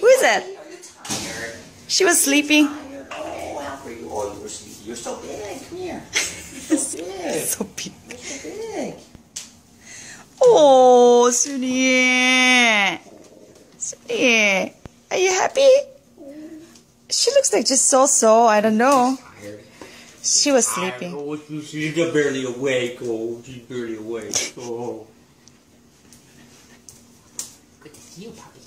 Who is that? She was sleeping. Oh, how are you, oh, you were sleepy. You're so big. Come here. You're so big. So big. You're so big. Oh, Soony. Soony. Are you happy? She looks like just so so. I don't know. She was sleeping. Oh, she's barely awake. Oh, she's barely awake. Oh. Good to see you, puppy.